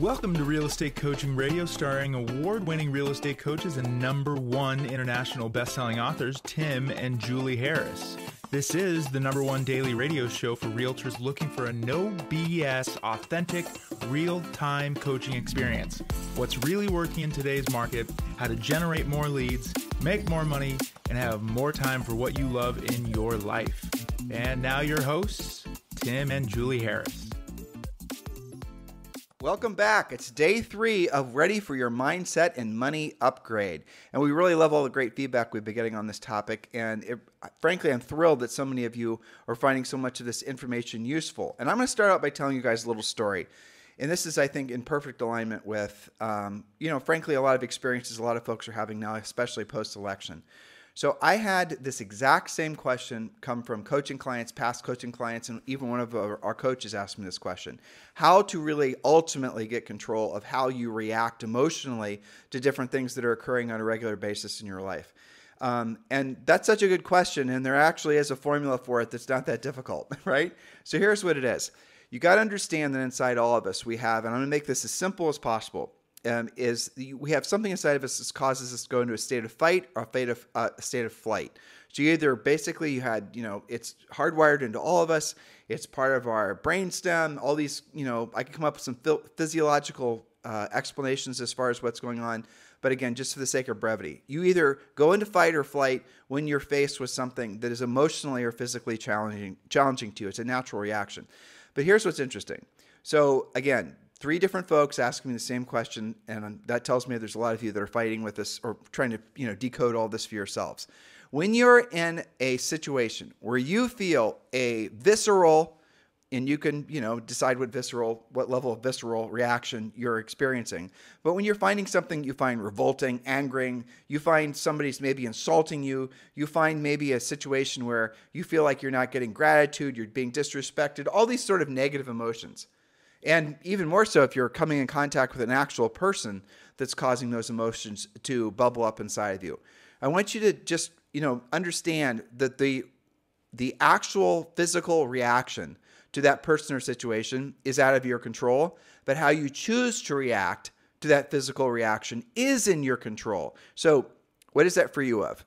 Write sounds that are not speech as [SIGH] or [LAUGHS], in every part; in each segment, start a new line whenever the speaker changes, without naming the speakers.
Welcome to Real Estate Coaching Radio, starring award winning real estate coaches and number one international best selling authors, Tim and Julie Harris. This is the number one daily radio show for realtors looking for a no BS, authentic, real time coaching experience. What's really working in today's market, how to generate more leads, make more money, and have more time for what you love in your life. And now, your hosts, Tim and Julie Harris.
Welcome back. It's day three of Ready for Your Mindset and Money Upgrade. And we really love all the great feedback we've been getting on this topic. And it, frankly, I'm thrilled that so many of you are finding so much of this information useful. And I'm going to start out by telling you guys a little story. And this is, I think, in perfect alignment with, um, you know, frankly, a lot of experiences a lot of folks are having now, especially post election. So I had this exact same question come from coaching clients, past coaching clients, and even one of our, coaches asked me this question how to really ultimately get control of how you react emotionally to different things that are occurring on a regular basis in your life. Um, and that's such a good question, and there actually is a formula for it that's not that difficult, [LAUGHS] right? So here's what it is. You got to understand that inside all of us, we have, and I'm going to make this as simple as possible um, is we have something inside of us that causes us to go into a state of fight or a state of, uh, state of flight. So you either basically you had, you know, it's hardwired into all of us. It's part of our brainstem. All these, you know, I can come up with some physiological uh, explanations as far as what's going on. But again, just for the sake of brevity, you either go into fight or flight when you're faced with something that is emotionally or physically challenging, challenging to you. It's a natural reaction. But here's what's interesting. So again, three different folks asking me the same question, and that tells me there's a lot of you that are fighting with this or trying to you know decode all this for yourselves. When you're in a situation where you feel a visceral, and you can you know decide what visceral, what level of visceral reaction you're experiencing. But when you're finding something you find revolting, angering, you find somebody's maybe insulting you, you find maybe a situation where you feel like you're not getting gratitude, you're being disrespected, all these sort of negative emotions and even more so if you're coming in contact with an actual person that's causing those emotions to bubble up inside of you. I want you to just, you know, understand that the the actual physical reaction to that person or situation is out of your control, but how you choose to react to that physical reaction is in your control. So, what is that free you of?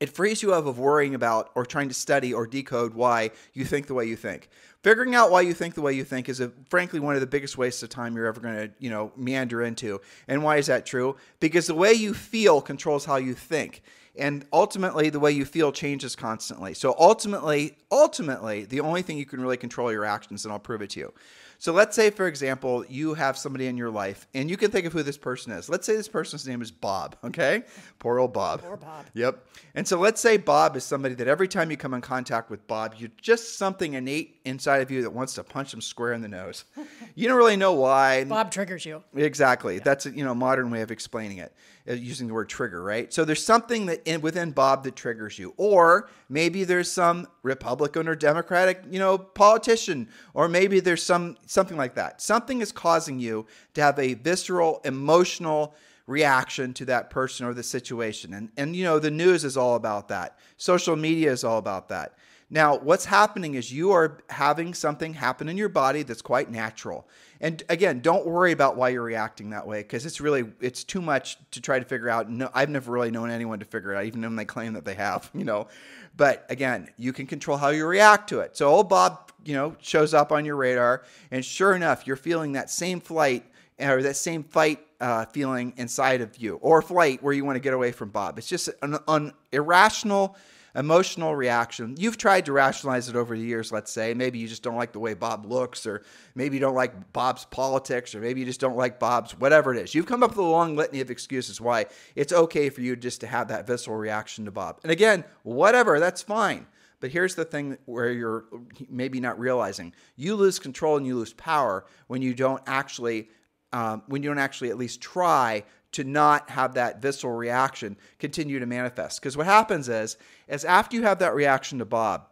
It frees you up of worrying about or trying to study or decode why you think the way you think. Figuring out why you think the way you think is, a, frankly, one of the biggest wastes of time you're ever going to, you know, meander into. And why is that true? Because the way you feel controls how you think. And ultimately, the way you feel changes constantly. So ultimately, ultimately, the only thing you can really control your actions, and I'll prove it to you. So let's say, for example, you have somebody in your life and you can think of who this person is. Let's say this person's name is Bob, okay? Poor old Bob.
Poor Bob.
Yep. And so let's say Bob is somebody that every time you come in contact with Bob, you just something innate inside of you that wants to punch him square in the nose. [LAUGHS] you don't really know why.
Bob triggers you.
Exactly. Yeah. That's a you know modern way of explaining it, Uh, using the word trigger, right? So there's something that in, within Bob that triggers you, or maybe there's some Republican or Democratic, you know, politician, or maybe there's some something like that. Something is causing you to have a visceral, emotional reaction to that person or the situation. And and you know, the news is all about that. Social media is all about that. Now, what's happening is you are having something happen in your body that's quite natural. And again, don't worry about why you're reacting that way because it's really it's too much to try to figure out. No, I've never really known anyone to figure it out, even when they claim that they have, [LAUGHS] you know. But again, you can control how you react to it. So old Bob, you know, shows up on your radar, and sure enough, you're feeling that same flight or that same fight uh, feeling inside of you, or flight where you want to get away from Bob. It's just an, an irrational emotional reaction. You've tried to rationalize it over the years, let's say. Maybe you just don't like the way Bob looks, or maybe you don't like Bob's politics, or maybe you just don't like Bob's whatever it is. You've come up with a long litany of excuses why it's okay for you just to have that visceral reaction to Bob. And again, whatever, that's fine. But here's the thing where you're maybe not realizing you lose control and you lose power when you don't actually um, when you don't actually at least try to not have that visceral reaction continue to manifest. Because what happens is, is after you have that reaction to Bob,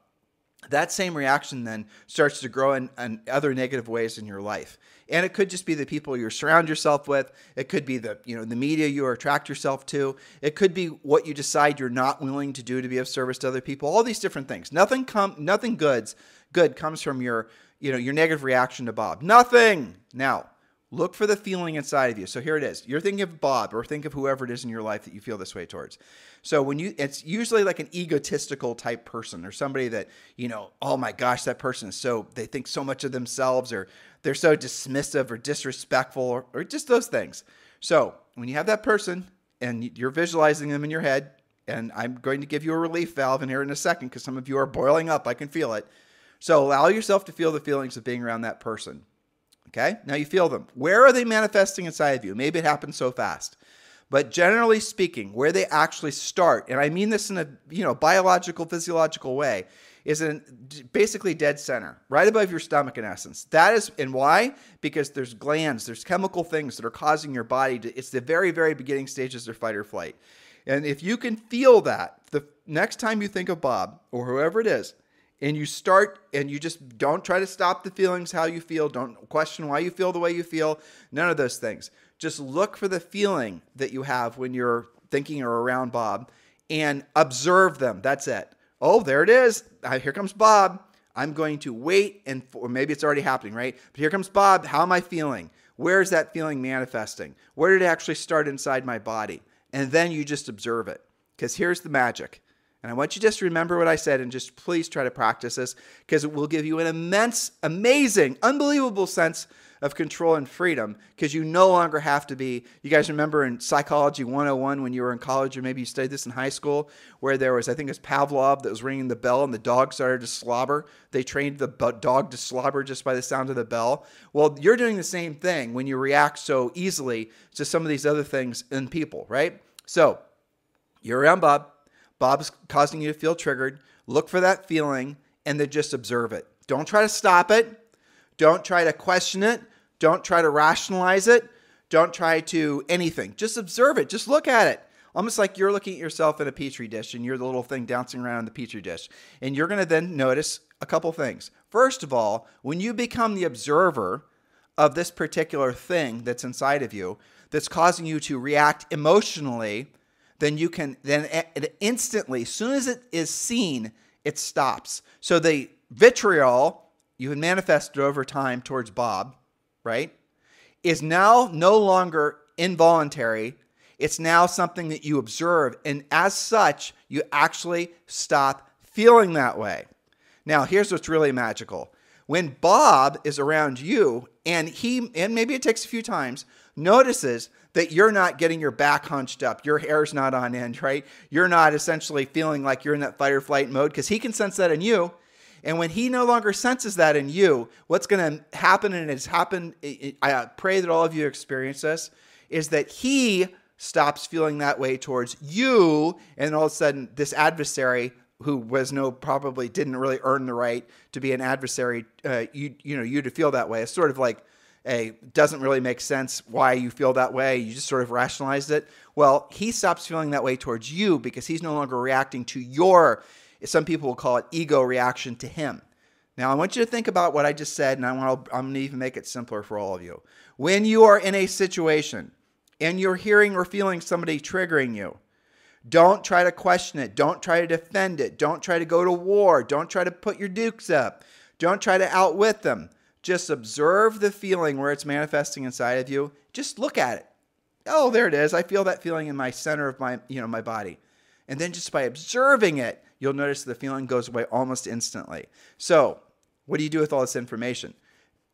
that same reaction then starts to grow in, in, other negative ways in your life. And it could just be the people you surround yourself with. It could be the, you know, the media you attract yourself to. It could be what you decide you're not willing to do to be of service to other people. All these different things. Nothing come nothing goods good comes from your, you know, your negative reaction to Bob. Nothing. Now, Look for the feeling inside of you. So here it is. You're thinking of Bob or think of whoever it is in your life that you feel this way towards. So when you it's usually like an egotistical type person or somebody that, you know, oh my gosh, that person is so they think so much of themselves or they're so dismissive or disrespectful or, or just those things. So when you have that person and you're visualizing them in your head, and I'm going to give you a relief valve in here in a second because some of you are boiling up. I can feel it. So allow yourself to feel the feelings of being around that person. Okay? Now you feel them. Where are they manifesting inside of you? Maybe it happens so fast. But generally speaking, where they actually start, and I mean this in a you know biological, physiological way, is in basically dead center, right above your stomach in essence. That is and why? Because there's glands, there's chemical things that are causing your body to it's the very, very beginning stages of fight or flight. And if you can feel that the next time you think of Bob or whoever it is, and you start and you just don't try to stop the feelings how you feel. Don't question why you feel the way you feel. None of those things. Just look for the feeling that you have when you're thinking or around bob and observe them. That's it. Oh there it is. Uh, here comes bob. I'm going to wait and maybe it's already happening right? But here comes bob. How am i feeling? Where is that feeling manifesting? Where did it actually start inside my body? And then you just observe it. Because here's the magic and I want you just to remember what I said and just please try to practice this because it will give you an immense, amazing, unbelievable sense of control and freedom because you no longer have to be. You guys remember in Psychology 101 when you were in college or maybe you studied this in high school where there was, I think it was Pavlov that was ringing the bell and the dog started to slobber. They trained the dog to slobber just by the sound of the bell. Well, you're doing the same thing when you react so easily to some of these other things in people, right? So you're around Bob Bob's causing you to feel triggered. Look for that feeling and then just observe it. Don't try to stop it. Don't try to question it. Don't try to rationalize it. Don't try to anything. Just observe it. Just look at it. Almost like you're looking at yourself in a petri dish and you're the little thing bouncing around in the petri dish. And you're going to then notice a couple things. First of all, when you become the observer of this particular thing that's inside of you that's causing you to react emotionally then you can then instantly, as soon as it is seen, it stops. So the vitriol you had manifested over time towards Bob, right, is now no longer involuntary. It's now something that you observe. And as such, you actually stop feeling that way. Now, here's what's really magical. When Bob is around you, and he, and maybe it takes a few times, notices that you're not getting your back hunched up, your hair's not on end, right? You're not essentially feeling like you're in that fight or flight mode because he can sense that in you. And when he no longer senses that in you, what's going to happen, and it's happened, I pray that all of you experience this, is that he stops feeling that way towards you. And all of a sudden, this adversary who was no probably didn't really earn the right to be an adversary, uh, you you know you to feel that way. It's sort of like a doesn't really make sense why you feel that way. You just sort of rationalized it. Well, he stops feeling that way towards you because he's no longer reacting to your, some people will call it ego reaction to him. Now, I want you to think about what I just said, and I want I'm going to even make it simpler for all of you. When you are in a situation and you're hearing or feeling somebody triggering you, don't try to question it. Don't try to defend it. Don't try to go to war. Don't try to put your dukes up. Don't try to outwit them. Just observe the feeling where it's manifesting inside of you. Just look at it. Oh, there it is. I feel that feeling in my center of my, you know, my body. And then just by observing it, you'll notice the feeling goes away almost instantly. So, what do you do with all this information?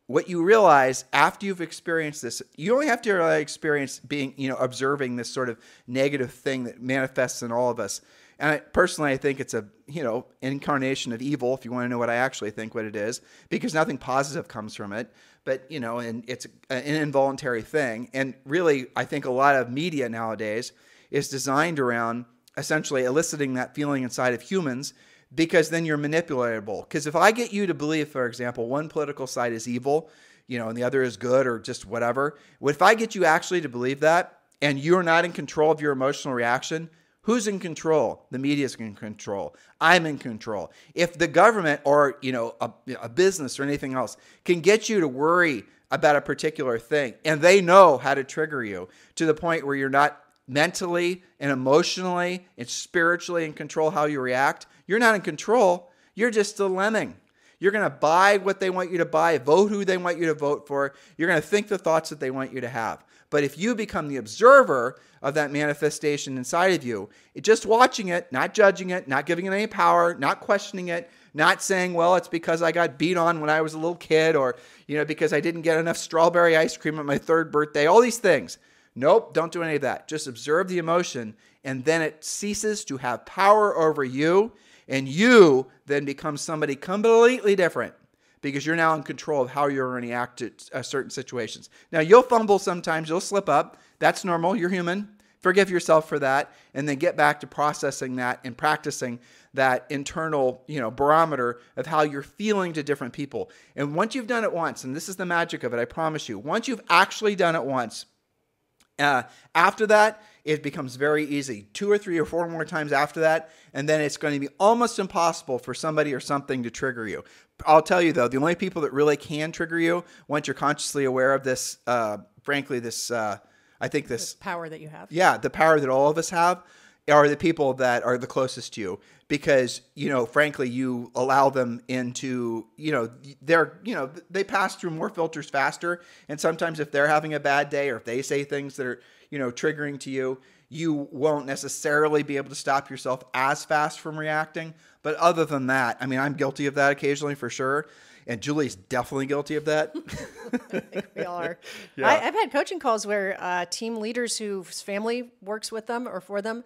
What you realize after you've experienced this, you only have to experience being, you know, observing this sort of negative thing that manifests in all of us. And I, personally, I think it's a you know incarnation of evil. If you want to know what I actually think, what it is, because nothing positive comes from it. But you know, and it's an involuntary thing. And really, I think a lot of media nowadays is designed around essentially eliciting that feeling inside of humans because then you're manipulatable. Because if I get you to believe, for example, one political side is evil, you know, and the other is good or just whatever, if I get you actually to believe that and you're not in control of your emotional reaction, Who's in control? The media's in control. I'm in control. If the government or you know a, a, business or anything else can get you to worry about a particular thing, and they know how to trigger you to the point where you're not mentally and emotionally and spiritually in control how you react, you're not in control. You're just a lemming. You're going to buy what they want you to buy, vote who they want you to vote for. You're going to think the thoughts that they want you to have. But if you become the observer of that manifestation inside of you, just watching it, not judging it, not giving it any power, not questioning it, not saying, well, it's because I got beat on when I was a little kid or, you know, because I didn't get enough strawberry ice cream at my third birthday, all these things. Nope, don't do any of that. Just observe the emotion and then it ceases to have power over you and you then become somebody completely different because you're now in control of how you're going to react to uh, certain situations. Now, you'll fumble sometimes, you'll slip up. That's normal. You're human. Forgive yourself for that and then get back to processing that and practicing that internal, you know, barometer of how you're feeling to different people. And once you've done it once, and this is the magic of it, I promise you, once you've actually done it once, uh, after that, it becomes very easy. Two or three or four more times after that, and then it's going to be almost impossible for somebody or something to trigger you. I'll tell you though, the only people that really can trigger you once you're consciously aware of this, uh, frankly, this, uh, I think this
the power that you have.
Yeah, the power that all of us have are the people that are the closest to you because you know frankly you allow them into you know they're you know they pass through more filters faster and sometimes if they're having a bad day or if they say things that are you know triggering to you you won't necessarily be able to stop yourself as fast from reacting but other than that i mean i'm guilty of that occasionally for sure and Julie's definitely guilty of that. [LAUGHS]
we all are. [LAUGHS] Yeah. I, have had coaching calls where uh, team leaders whose family works with them or for them,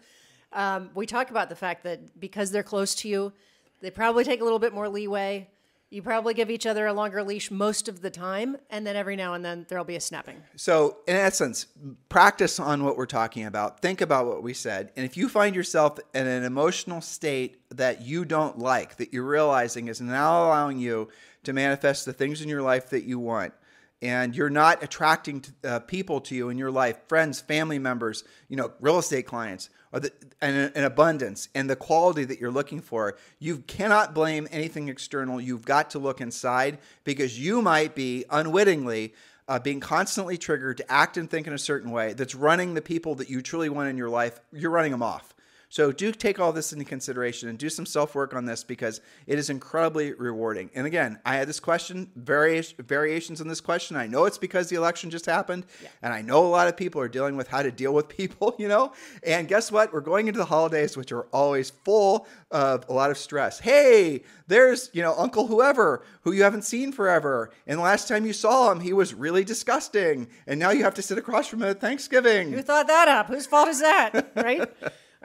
um, we talk about the fact that because they're close to you, they probably take a little bit more leeway. You probably give each other a longer leash most of the time, and then every now and then there'll be a snapping.
So, in essence, practice on what we're talking about. Think about what we said. And if you find yourself in an emotional state that you don't like, that you're realizing is now allowing you to manifest the things in your life that you want, and you're not attracting uh, people to you in your life, friends, family members, you know, real estate clients, or the, and an abundance and the quality that you're looking for, you cannot blame anything external. You've got to look inside because you might be unwittingly uh, being constantly triggered to act and think in a certain way that's running the people that you truly want in your life. You're running them off. So do take all this into consideration and do some self work on this because it is incredibly rewarding. And again, I had this question, various variations on this question. I know it's because the election just happened, yeah. and I know a lot of people are dealing with how to deal with [LAUGHS] people, you know. And guess what? We're going into the holidays, which are always full of a lot of stress. Hey, there's you know Uncle whoever who you haven't seen forever, and the last time you saw him, he was really disgusting, and now you have to sit across from him at Thanksgiving.
Who thought that up? Whose fault is that? [LAUGHS] Right.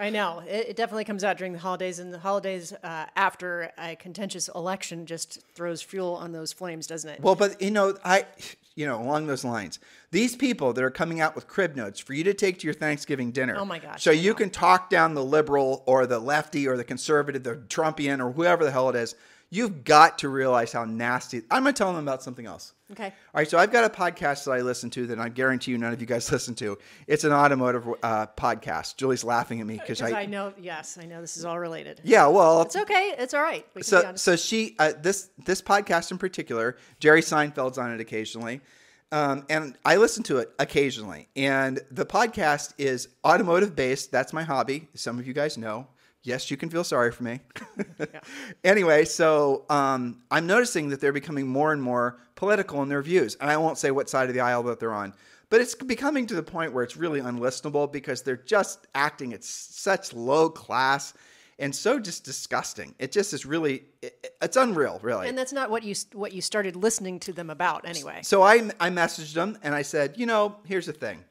I know it, it, definitely comes out during the holidays, and the holidays uh, after a contentious election just throws fuel on those flames, doesn't it?
Well, but you know, I, you know, along those lines, these people that are coming out with crib notes for you to take to your Thanksgiving dinner.
Oh my gosh!
So you can talk down the liberal or the lefty or the conservative, the Trumpian or whoever the hell it is You've got to realize how nasty. I'm going to tell them about something else.
Okay. All
right. So I've got a podcast that I listen to that I guarantee you none of you guys [LAUGHS] listen to. It's an automotive uh, podcast. Julie's laughing at me because I,
I know. Yes, I know this is all related.
Yeah. Well,
it's okay. It's all right.
so so she uh, this this podcast in particular, Jerry Seinfeld's on it occasionally. Um, and I listen to it occasionally. And the podcast is automotive based. That's my hobby. Some of you guys know yes, you can feel sorry for me. yeah. [LAUGHS] Anyway, so um, I'm noticing that they're becoming more and more political in their views. And I won't say what side of the aisle that they're on. But it's becoming to the point where it's really unlistenable because they're just acting at such low class and so just disgusting. It just is really it, it's unreal, really.
And that's not what you what you started listening to them about anyway.
So I I messaged them and I said, you know, here's the thing.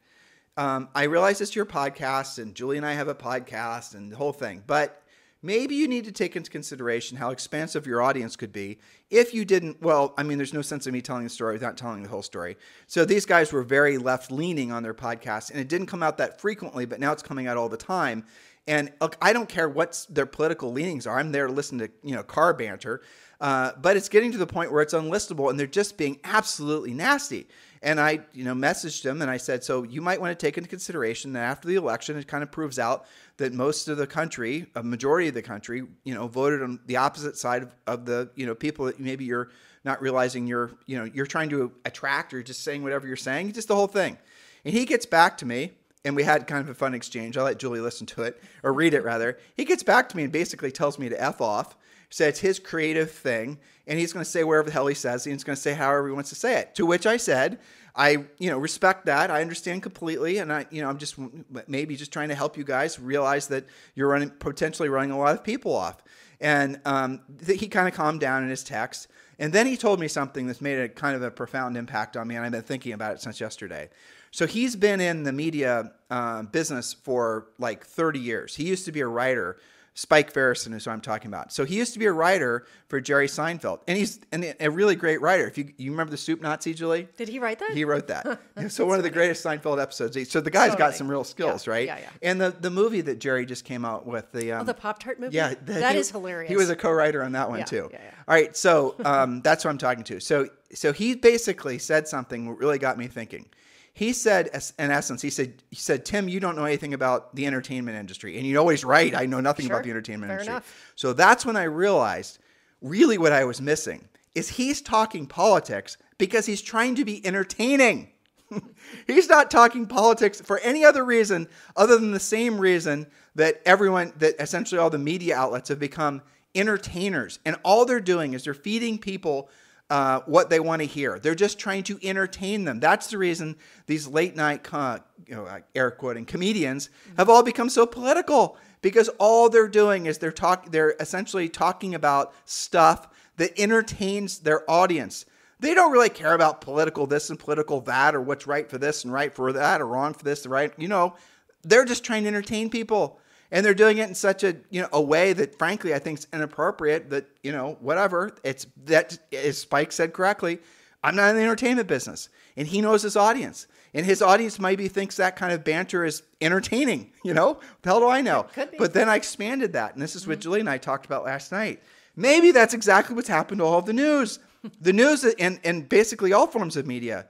Um, I realize it's your podcast, and Julie and I have a podcast, and the whole thing. But maybe you need to take into consideration how expansive your audience could be if you didn't. Well, I mean, there's no sense in me telling the story without telling the whole story. So these guys were very left leaning on their podcast, and it didn't come out that frequently, but now it's coming out all the time. And look, I don't care what their political leanings are. I'm there to listen to you know car banter, uh, but it's getting to the point where it's unlistable, and they're just being absolutely nasty. And I, you know, messaged him and I said, so you might want to take into consideration that after the election, it kind of proves out that most of the country, a majority of the country, you know, voted on the opposite side of, of the, you know, people that maybe you're not realizing you're, you know, you're trying to attract or just saying whatever you're saying, just the whole thing. And he gets back to me and we had kind of a fun exchange. I'll let Julie listen to it or read it rather. He gets back to me and basically tells me to F off said it's his creative thing, and he's going to say wherever the hell he says, and he's going to say however he wants to say it. To which I said, I, you know, respect that. I understand completely, and I, you know, I'm just maybe just trying to help you guys realize that you're running potentially running a lot of people off. And um, he kind of calmed down in his text, and then he told me something that's made a kind of a profound impact on me, and I've been thinking about it since yesterday. So he's been in the media uh, business for like 30 years. He used to be a writer Spike Feresten is who I'm talking about. So he used to be a writer for Jerry Seinfeld, and he's and a really great writer. If you you remember the Soup Nazi, Julie?
Did he write that?
He wrote that. [LAUGHS] so one of the greatest Seinfeld episodes. So the guy's got some real skills,
yeah,
right?
Yeah, yeah.
And the the movie that Jerry just came out with the um,
oh, the Pop Tart movie.
Yeah,
the, that
he,
is hilarious.
He was a co-writer on that one
yeah,
too.
Yeah, yeah.
All right, so um, that's what I'm talking to. So so he basically said something that really got me thinking he said in essence he said he said tim you don't know anything about the entertainment industry. And you're always right. I know nothing
sure.
about the entertainment
Fair
industry.
enough.
so that's when i realized really what i was missing is he's talking politics because he's trying to be entertaining. [LAUGHS] He's not talking politics for any other reason other than the same reason that everyone that essentially all the media outlets have become entertainers. And all they're doing is they're feeding people uh, what they want to hear. They're just trying to entertain them. That's the reason these late night, you know, air quoting comedians have all become so political because all they're doing is they're talk. They're essentially talking about stuff that entertains their audience. They don't really care about political this and political that or what's right for this and right for that or wrong for this, right? You know, they're just trying to entertain people and they're doing it in such a you know a way that frankly I think is inappropriate. That you know whatever it's that as Spike said correctly, I'm not in the entertainment business, and he knows his audience, and his audience maybe thinks that kind of banter is entertaining. [LAUGHS] You know, the hell do I know? But then I expanded that, and this is what mm-hmm. Julie and I talked about last night. Maybe that's exactly what's happened to all of the news, [LAUGHS] the news and and basically all forms of media.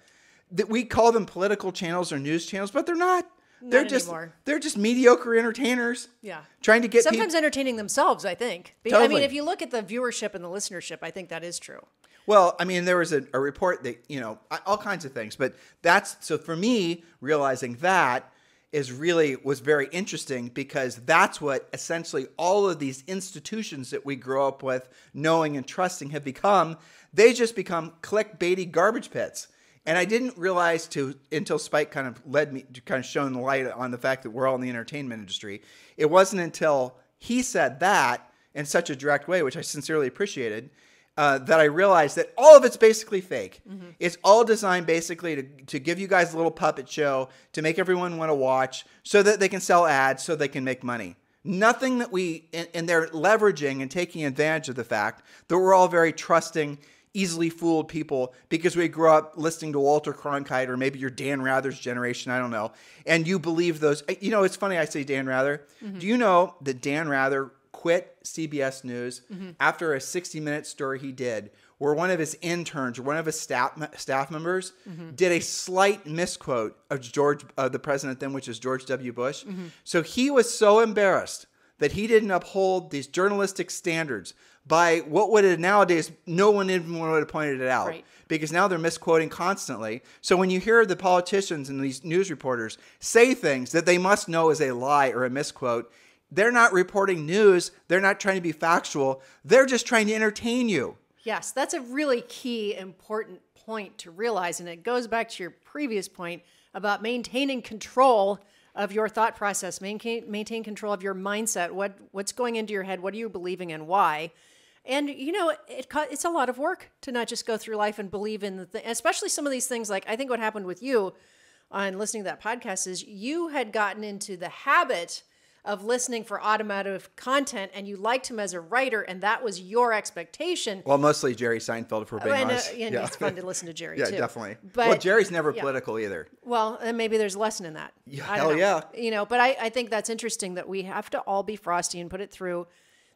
That we call them political channels or news channels, but they're not they're just
anymore.
they're just mediocre entertainers.
Yeah,
trying to get
sometimes entertaining themselves. I think.
Totally.
I mean, if you look at the viewership and the listenership, I think that is true.
Well, I mean, there was a, a report that you know all kinds of things, but that's so for me realizing that is really was very interesting because that's what essentially all of these institutions that we grow up with knowing and trusting have become they just become clickbaity garbage pits and I didn't realize to until Spike kind of led me to kind of shone the light on the fact that we're all in the entertainment industry. It wasn't until he said that in such a direct way, which I sincerely appreciated, uh, that I realized that all of it's basically fake. Mm-hmm. It's all designed basically to, to give you guys a little puppet show to make everyone want to watch so that they can sell ads so they can make money. Nothing that we, and, and they're leveraging and taking advantage of the fact that we're all very trusting easily fooled people because we grew up listening to Walter Cronkite or maybe your Dan Rather's generation, I don't know, and you believe those. You know, it's funny I say Dan Rather. Mm-hmm. Do you know that Dan Rather quit CBS News mm-hmm. after a 60 minute story he did where one of his interns or one of his staff staff members mm-hmm. did a slight misquote of George, uh, the president then, which is George W. Bush. Mm-hmm. So he was so embarrassed that he didn't uphold these journalistic standards by what would have nowadays no one even would have pointed it out
right.
because now they're misquoting constantly. So when you hear the politicians and these news reporters say things that they must know is a lie or a misquote, they're not reporting news. They're not trying to be factual. They're just trying to entertain you.
Yes, that's a really key, important point to realize. And it goes back to your previous point about maintaining control of your thought process, maintain, maintain control of your mindset. What, what's going into your head? What are you believing and why? And you know, it it's a lot of work to not just go through life and believe in the thing, especially some of these things. Like I think what happened with you on listening to that podcast is you had gotten into the habit of listening for automotive content and you liked him as a writer and that was your expectation.
Well, mostly Jerry Seinfeld for being
and, uh, and yeah. it's fun to listen to Jerry [LAUGHS]
yeah,
too.
definitely. But, well, Jerry's never
yeah.
political either.
Well, and maybe there's a lesson in that.
Yeah, hell yeah.
You know, but I, I think that's interesting that we have to all be frosty and put it through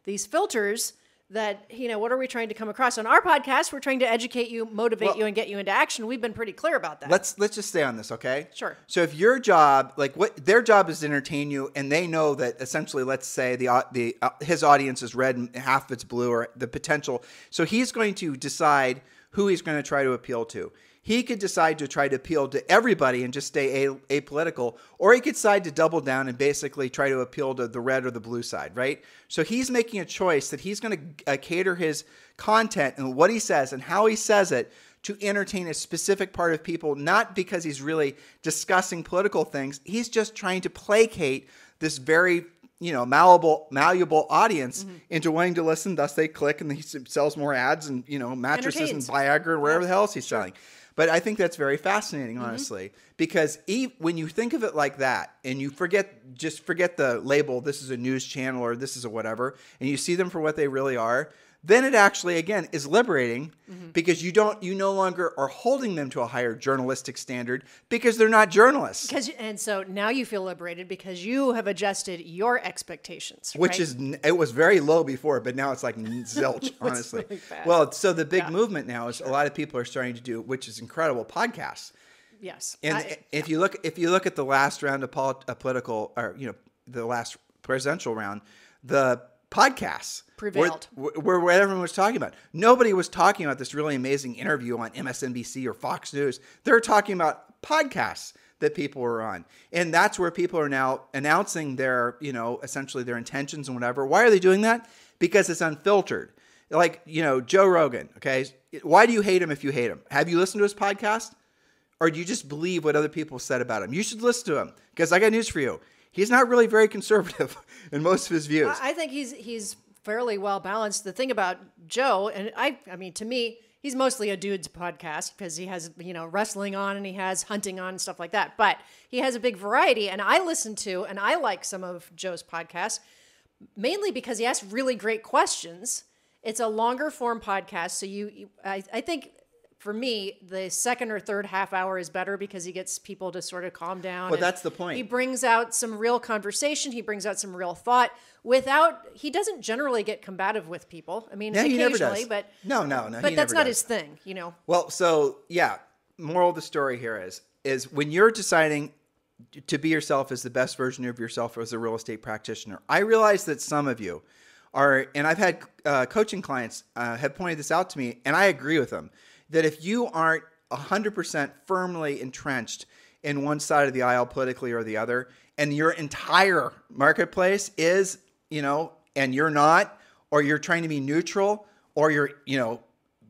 these filters that you know what are we trying to come across? On our podcast we're trying to educate you motivate well, you and get you into action. We've been pretty clear about that.
Let's let's just stay on this okay?
Sure.
So if your job like what their job is to entertain you and they know that essentially let's say the uh, the uh, his audience is red and half of it's blue or the potential. So he's going to decide who he's going to try to appeal to He could decide to try to appeal to everybody and just stay a- apolitical, or he could decide to double down and basically try to appeal to the red or the blue side, right? So he's making a choice that he's going to uh, cater his content and what he says and how he says it to entertain a specific part of people, not because he's really discussing political things. He's just trying to placate this very you know malleable malleable audience mm-hmm. into wanting to listen thus they click and he sells more ads and you know mattresses and viagra and whatever the hell else he's selling but I think that's very fascinating, mm-hmm. honestly, mm-hmm. because when you think of it like that, and you forget just forget the label, this is a news channel or this is a whatever, and you see them for what they really are, then it actually again is liberating mm-hmm. because you don't you no longer are holding them to a higher journalistic standard because they're not journalists.
Because and so now you feel liberated because you have adjusted your expectations,
which
right?
is it was very low before, but now it's like [LAUGHS] zilch, honestly. Really well, so the big yeah. movement now is a lot of people are starting to do, which is incredible, podcasts.
Yes,
and I, if you look if you look at the last round of polit- political or you know the last presidential round, the podcasts
prevailed.
Where, where, where, everyone was talking about. Nobody was talking about this really amazing interview on MSNBC or Fox News. They're talking about podcasts that people were on. And that's where people are now announcing their, you know, essentially their intentions and whatever. Why are they doing that? Because it's unfiltered. Like, you know, Joe Rogan, okay? Why do you hate him if you hate him? Have you listened to his podcast? Or do you just believe what other people said about him? You should listen to him because I got news for you he's not really very conservative [LAUGHS] in most of his views.
I think he's he's fairly well balanced. The thing about Joe, and I, I mean, to me, he's mostly a dude's podcast because he has you know wrestling on and he has hunting on and stuff like that. But he has a big variety, and I listen to and I like some of Joe's podcasts mainly because he asks really great questions. It's a longer form podcast, so you, I, I think for me, the second or third half hour is better because he gets people to sort of calm down.
Well, that's the point.
He brings out some real conversation. He brings out some real thought without. He doesn't generally get combative with people. I mean, yeah, occasionally, but
no, no, no.
But that's not
does.
his thing, you know.
Well, so yeah. Moral of the story here is is when you're deciding to be yourself as the best version of yourself as a real estate practitioner. I realize that some of you are, and I've had uh, coaching clients uh, have pointed this out to me, and I agree with them that if you aren't 100% firmly entrenched in one side of the aisle politically or the other, and your entire marketplace is, you know, and you're not, or you're trying to be neutral, or you're, you know,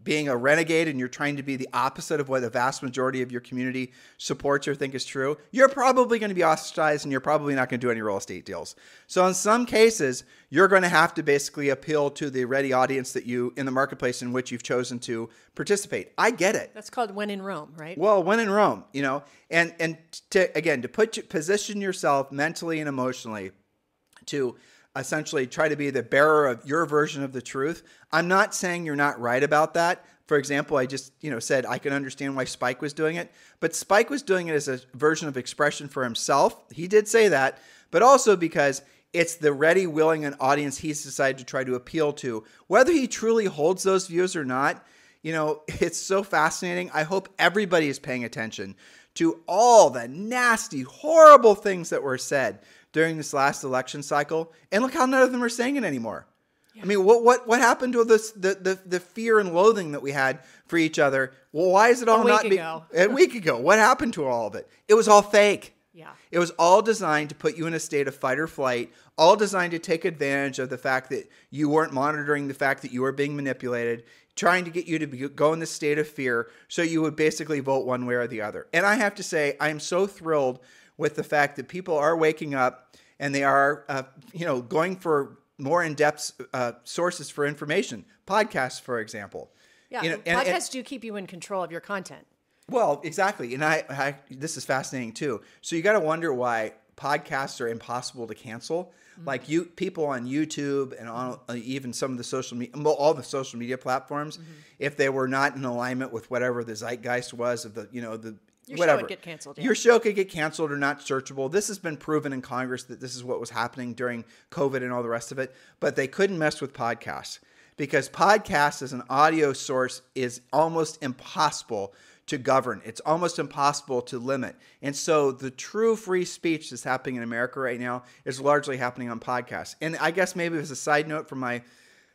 being a renegade and you're trying to be the opposite of what the vast majority of your community supports or think is true, you're probably going to be ostracized and you're probably not going to do any real estate deals. So in some cases, you're going to have to basically appeal to the ready audience that you in the marketplace in which you've chosen to participate. I get it.
That's called when in Rome, right?
Well, when in Rome, you know, and and to again to put position yourself mentally and emotionally to essentially try to be the bearer of your version of the truth. I'm not saying you're not right about that. For example, I just, you know, said I can understand why Spike was doing it, but Spike was doing it as a version of expression for himself. He did say that, but also because it's the ready, willing, and audience he's decided to try to appeal to. Whether he truly holds those views or not, you know, [LAUGHS] it's so fascinating. I hope everybody is paying attention to all the nasty, horrible things that were said during this last election cycle, and look how none of them are saying it anymore. Yeah. I mean, what what what happened to this the, the the fear and loathing that we had for each other? Well, why is it all
a
not
be, a
week ago? What happened to all of it? It was all fake.
Yeah.
It was all designed to put you in a state of fight or flight, all designed to take advantage of the fact that you weren't monitoring the fact that you were being manipulated, trying to get you to be, go in this state of fear so you would basically vote one way or the other. And I have to say, I am so thrilled with the fact that people are waking up and they are, uh, you know, going for more in-depth uh, sources for information. Podcasts, for example.
Yeah,
you
know, and, podcasts and, do keep you in control of your content.
Well, exactly, and I, I this is fascinating too. So you got to wonder why podcasts are impossible to cancel. Mm-hmm. Like you, people on YouTube and on uh, even some of the social media, all the social media platforms, mm-hmm. if they were not in alignment with whatever the zeitgeist was of the, you know, the
your
whatever.
show would get canceled. Yeah.
Your show could get canceled or not searchable. This has been proven in Congress that this is what was happening during COVID and all the rest of it. But they couldn't mess with podcasts because podcasts as an audio source is almost impossible to govern. It's almost impossible to limit. And so the true free speech that's happening in America right now is largely happening on podcasts. And I guess maybe as a side note from my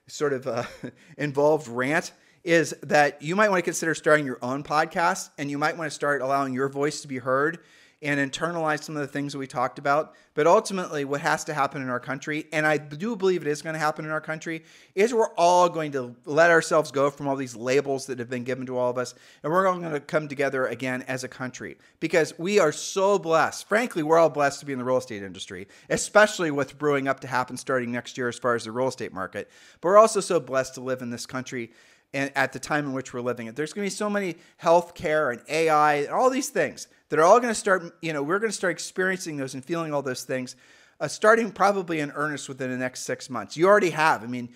sort of uh, [LAUGHS] involved rant is that you might want to consider starting your own podcast and you might want to start allowing your voice to be heard and internalize some of the things that we talked about. But ultimately, what has to happen in our country, and I do believe it is going to happen in our country, is we're all going to let ourselves go from all these labels that have been given to all of us, and we're all going to come together again as a country because we are so blessed. Frankly, we're all blessed to be in the real estate industry, especially with brewing up to happen starting next year as far as the real estate market. But we're also so blessed to live in this country and at the time in which we're living it. There's going to be so many health care and AI and all these things that are all going to start, you know, we're going to start experiencing those and feeling all those things, uh, starting probably in earnest within the next six months. You already have. I mean,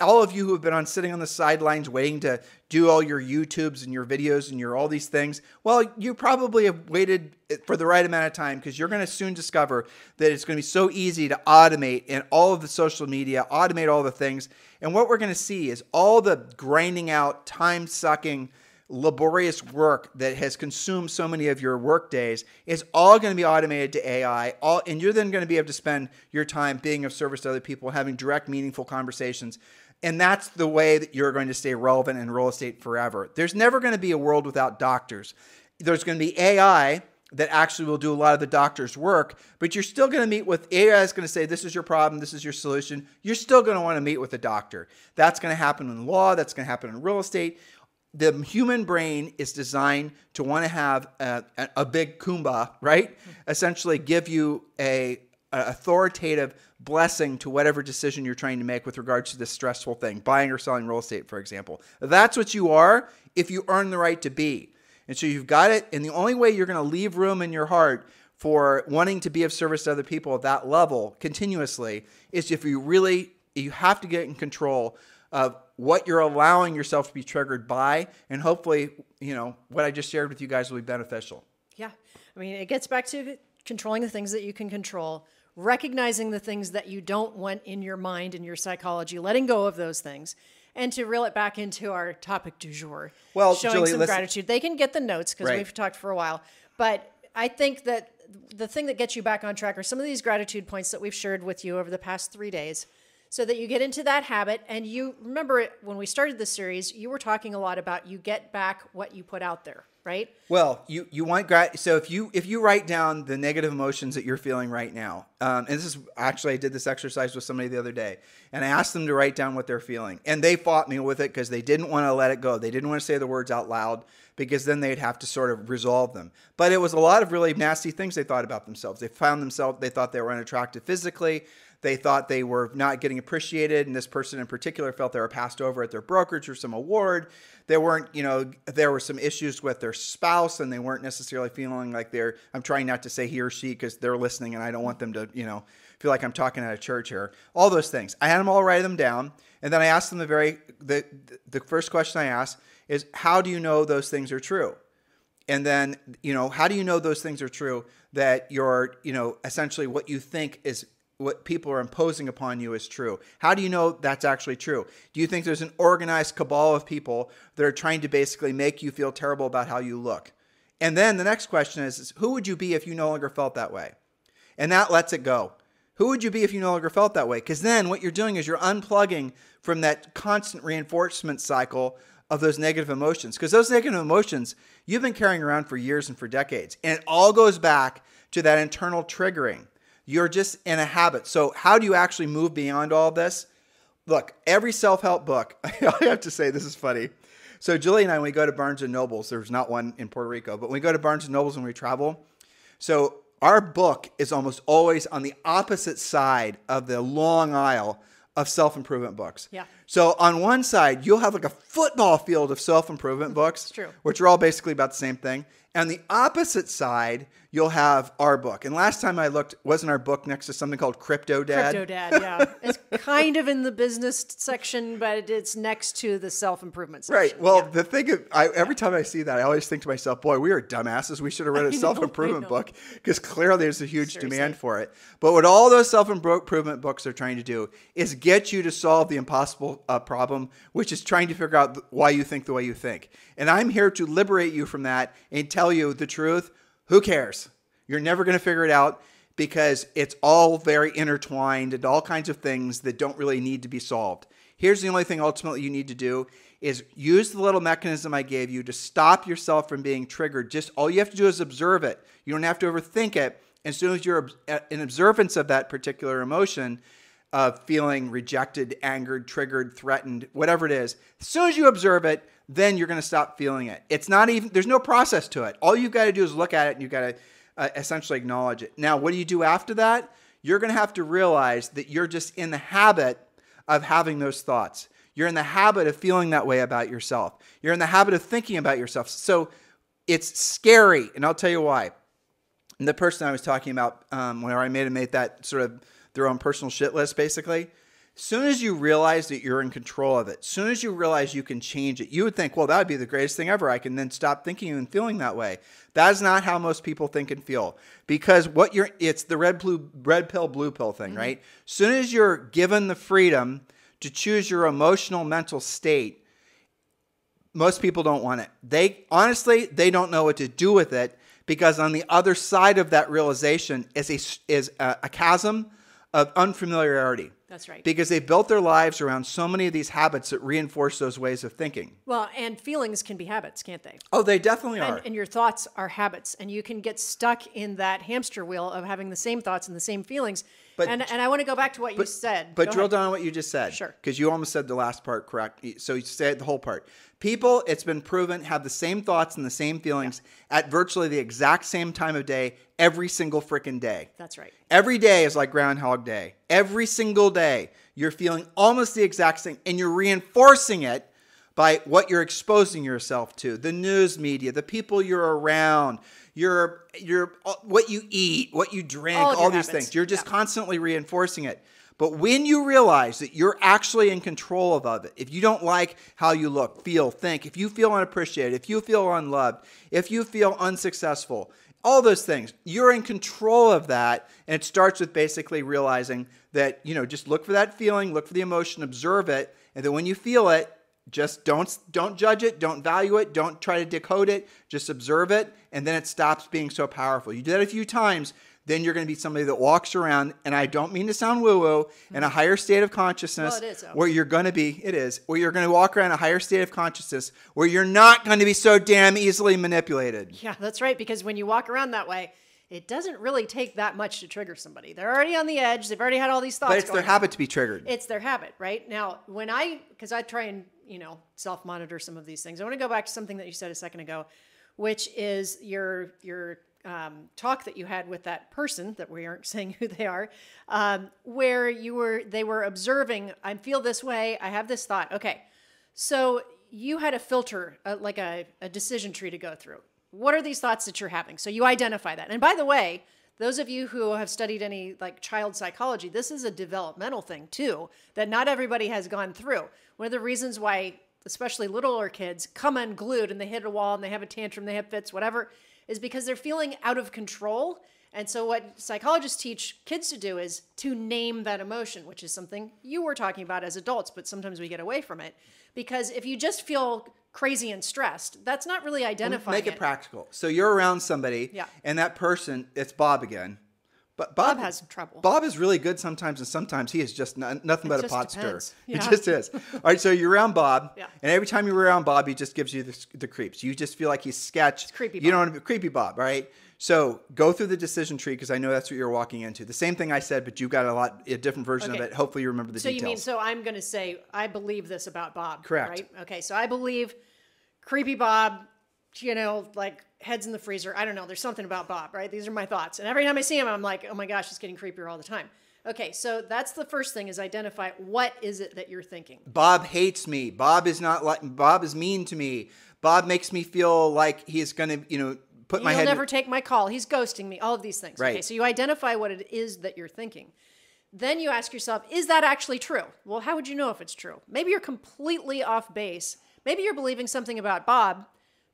all of you who have been on sitting on the sidelines waiting to do all your YouTubes and your videos and your all these things, well, you probably have waited for the right amount of time because you're going to soon discover that it's going to be so easy to automate and all of the social media, automate all the things. And what we're going to see is all the grinding out, time sucking, laborious work that has consumed so many of your work days is all going to be automated to AI. All, and you're then going to be able to spend your time being of service to other people, having direct, meaningful conversations. And that's the way that you're going to stay relevant in real estate forever. There's never going to be a world without doctors. There's going to be AI that actually will do a lot of the doctor's work, but you're still going to meet with AI is going to say, This is your problem, this is your solution. You're still going to want to meet with a doctor. That's going to happen in law, that's going to happen in real estate the human brain is designed to want to have a, a big kumba, right? Essentially, give you a, a, authoritative blessing to whatever decision you're trying to make with regards to this stressful thing, buying or selling real estate, for example. That's what you are if you earn the right to be. And so you've got it, and the only way you're going to leave room in your heart for wanting to be of service to other people at that level continuously is if you really you have to get in control of what you're allowing yourself to be triggered by, and hopefully, you know, what I just shared with you guys will be beneficial.
Yeah. I mean, it gets back to controlling the things that you can control, recognizing the things that you don't want in your mind and your psychology, letting go of those things. And to reel it back into our topic du jour, well, showing Julie, some listen. gratitude. They can get the notes because right. we've talked for a while. But I think that the thing that gets you back on track are some of these gratitude points that we've shared with you over the past three days so that you get into that habit. And you remember it, when we started the series, you were talking a lot about you get back what you put out there, right?
Well, you you want grat. So if you if you write down the negative emotions that you're feeling right now, um, and this is actually I did this exercise with somebody the other day, and I asked them to write down what they're feeling, and they fought me with it because they didn't want to let it go. They didn't want to say the words out loud because then they'd have to sort of resolve them. But it was a lot of really nasty things they thought about themselves. They found themselves they thought they were unattractive physically. They thought they were not getting appreciated, and this person in particular felt they were passed over at their brokerage or some award. There weren't, you know, there were some issues with their spouse, and they weren't necessarily feeling like they're. I'm trying not to say he or she because they're listening, and I don't want them to, you know, feel like I'm talking at a church here. All those things. I had them all write them down, and then I asked them the very the the first question I asked is, "How do you know those things are true?" And then, you know, how do you know those things are true? That you're, you know, essentially what you think is what people are imposing upon you is true. How do you know that's actually true? Do you think there's an organized cabal of people that are trying to basically make you feel terrible about how you look? And then the next question is, is who would you be if you no longer felt that way? And that lets it go. Who would you be if you no longer felt that way? Because then what you're doing is you're unplugging from that constant reinforcement cycle of those negative emotions. Because those negative emotions you've been carrying around for years and for decades. And it all goes back to that internal triggering. You're just in a habit. So, how do you actually move beyond all this? Look, every self help book, [LAUGHS] I have to say, this is funny. So, Julie and I, when we go to Barnes and Nobles, there's not one in Puerto Rico, but when we go to Barnes and Nobles when we travel, so our book is almost always on the opposite side of the long aisle of self improvement books.
Yeah.
So on one side, you'll have like a football field of self improvement [LAUGHS] books,
true.
which are all basically about the same thing. And the opposite side, you'll have our book. And last time I looked, wasn't our book next to something called Crypto Dad?
Crypto Dad, yeah. [LAUGHS] it's kind of in the business section, but it's next to the self improvement section.
Right. Well, yeah. the thing, is, I, every time I see that, I always think to myself, boy, we are dumbasses. We should have read a [LAUGHS] self improvement book because clearly there's a huge Seriously. demand for it. But what all those self improvement books are trying to do is get you to solve the impossible uh, problem, which is trying to figure out why you think the way you think. And I'm here to liberate you from that and tell you the truth. Who cares? You're never going to figure it out because it's all very intertwined and all kinds of things that don't really need to be solved. Here's the only thing ultimately you need to do is use the little mechanism I gave you to stop yourself from being triggered. Just all you have to do is observe it. You don't have to overthink it. As soon as you're uh, in observance of that particular emotion, of feeling rejected, angered, triggered, threatened, whatever it is, as soon as you observe it, then you're going to stop feeling it. It's not even, there's no process to it. All you've got to do is look at it and you've got to uh, essentially acknowledge it. Now, what do you do after that? You're going to have to realize that you're just in the habit of having those thoughts. You're in the habit of feeling that way about yourself. You're in the habit of thinking about yourself. So it's scary. And I'll tell you why. And the person I was talking about, um, where I made make that sort of their own personal shit list, basically. Soon as you realize that you're in control of it, soon as you realize you can change it, you would think, well, that would be the greatest thing ever. I can then stop thinking and feeling that way. That is not how most people think and feel. Because what you're it's the red blue red pill, blue pill thing, mm-hmm. right? Soon as you're given the freedom to choose your emotional mental state, most people don't want it. They honestly, they don't know what to do with it because on the other side of that realization is a is a, a chasm of unfamiliarity.
That's right.
Because they built their lives around so many of these habits that reinforce those ways of thinking.
Well, and feelings can be habits, can't they?
Oh, they definitely
and,
are.
And your thoughts are habits, and you can get stuck in that hamster wheel of having the same thoughts and the same feelings. But, and, and I want to go back to what
but,
you said.
But
go
drill
ahead.
down on what you just said.
Sure.
Because you almost said the last part correct. So you said the whole part. People, it's been proven, have the same thoughts and the same feelings yeah. at virtually the exact same time of day every single freaking day.
That's right.
Every day is like Groundhog Day. Every single day, you're feeling almost the exact same, and you're reinforcing it by what you're exposing yourself to the news media, the people you're around, your your uh, what you eat, what you drink, all, all these habits. things. You're just yeah. constantly reinforcing it. But when you realize that you're actually in control of it, if you don't like how you look, feel, think, if you feel unappreciated, if you feel unloved, if you feel unsuccessful, all those things, you're in control of that. And it starts with basically realizing that, you know, just look for that feeling, look for the emotion, observe it. And then when you feel it, just don't don't judge it don't value it don't try to decode it just observe it and then it stops being so powerful you do that a few times then you're going to be somebody that walks around, and I don't mean to sound woo woo, mm-hmm. in a higher state of consciousness
well,
where you're going to be, it is, where you're going to walk around a higher state of consciousness where you're not going to be so damn easily manipulated.
Yeah, that's right. Because when you walk around that way, it doesn't really take that much to trigger somebody. They're already on the edge. They've already had all these thoughts.
But it's their on. habit to be triggered.
It's their habit, right? Now, when I, because I try and, you know, self monitor some of these things, I want to go back to something that you said a second ago, which is your, your, um, talk that you had with that person that we aren't [LAUGHS] saying who they are, um, where you were they were observing. I feel this way. I have this thought. Okay, so you had a filter, uh, like a, a decision tree to go through. What are these thoughts that you're having? So you identify that. And by the way, those of you who have studied any like child psychology, this is a developmental thing too that not everybody has gone through. One of the reasons why, especially littler kids, come unglued and they hit a wall and they have a tantrum, they have fits, whatever is because they're feeling out of control. And so, what psychologists teach kids to do is to name that emotion, which is something you were talking about as adults, but sometimes we get away from it. Because if you just feel crazy and stressed, that's not really identifying.
Make it, it, practical. So you're around somebody,
yeah.
and that person, it's Bob again.
But Bob, Bob, has trouble.
Bob is really good sometimes, and sometimes he is just not, nothing it but a pot
depends. [LAUGHS]
stir. Yeah. It just is. All right, so you're around Bob,
yeah.
and every time you're around Bob, he just gives you the, the creeps. You just feel like he's sketch.
It's creepy. Bob.
You don't want to be creepy Bob, right? So go through the decision tree because I know that's what you're walking into. The same thing I said, but you've got a lot a different version okay. of it. Hopefully, you remember the
so
details.
So you mean so I'm going to say I believe this about Bob?
Correct.
Right. Okay. So I believe creepy Bob you know, like heads in the freezer. I don't know. There's something about Bob, right? These are my thoughts. And every time I see him, I'm like, oh my gosh, it's getting creepier all the time. Okay, so that's the first thing is identify what is it that you're thinking.
Bob hates me. Bob is not like Bob is mean to me. Bob makes me feel like he's going to, you know, put
He'll
my head.
He'll never take my call. He's ghosting me. All of these things.
Right.
Okay, so you identify what it is that you're thinking. Then you ask yourself, is that actually true? Well, how would you know if it's true? Maybe you're completely off base. Maybe you're believing something about Bob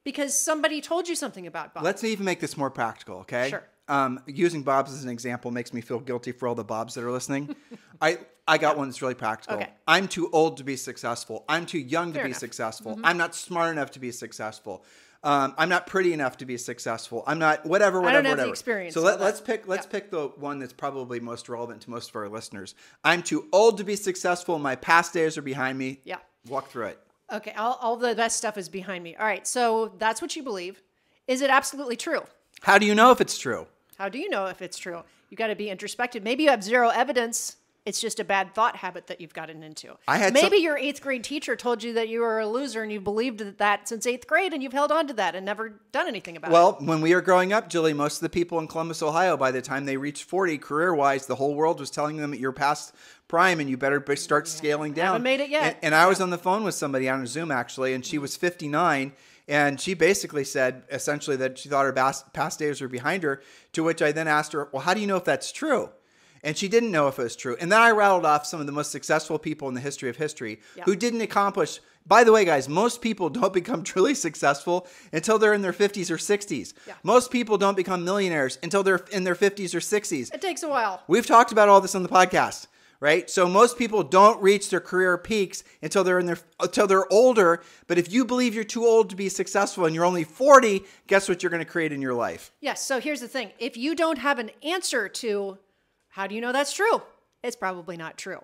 because somebody told you something about Bob.
Let's even make this more practical, okay?
Sure.
Um, using Bob's as an example makes me feel guilty for all the Bobs that are listening. [LAUGHS] I I got yeah. one that's really practical.
Okay.
I'm too old to be successful. I'm too young
Fair
to be
enough.
successful.
Mm-hmm.
I'm not smart enough to be successful. Um, I'm not pretty enough to be successful. I'm not whatever, whatever,
I don't have
whatever.
the experience.
So let, us pick. Let's yeah. pick the one that's probably most relevant to most of our listeners. I'm too old to be successful. My past days are behind me.
Yeah.
Walk through it.
Okay. All, all the best stuff is behind me. All right. So that's what you believe. Is it absolutely true?
How do you know if it's true?
How do you know if it's true? You got to be introspective. Maybe you have zero evidence it's just a bad thought habit that you've gotten into.
I had
maybe
some-
your eighth grade teacher told you that you were a loser and you believed that since eighth grade and you've held on to that and never done anything about
well,
it.
Well, when we were growing up, Julie, most of the people in Columbus, Ohio, by the time they reached 40 career wise, the whole world was telling them that you're past prime and you better start yeah. scaling down.
Haven't made it yet.
And, and I was on the phone with somebody on a Zoom actually, and she was 59. And she basically said essentially that she thought her past days were behind her. To which I then asked her, Well, how do you know if that's true? And she didn't know if it was true. And then I rattled off some of the most successful people in the history of history who didn't accomplish. By the way, guys, most people [LAUGHS] don't become truly successful until they're in their 50s or 60s. Yeah. Most people don't become millionaires until they're in their 50s or 60s.
It takes a while.
We've talked about all this on the podcast, right? So most people don't reach their career peaks until they're in their until they're older. But if you believe you're too old to be successful and you're only 40, guess what you're going to create in your life?
Yes. So here's the thing: if you don't have an answer to how do you know that's true? It's probably not true.